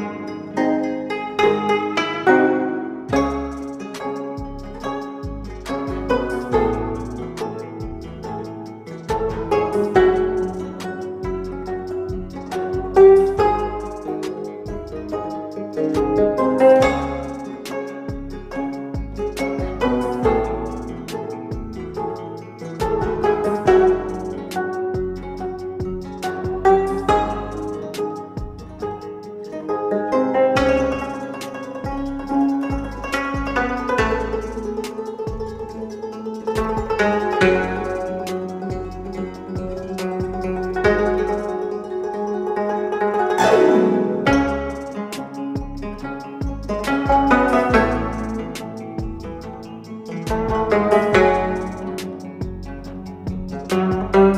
Bye. thank you.